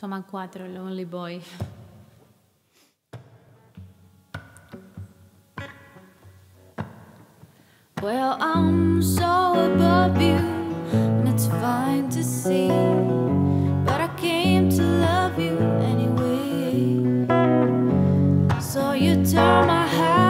Toman 4, Lonely Boy. Well, I'm so above you, and it's fine to see. But I came to love you anyway. So you turn my heart.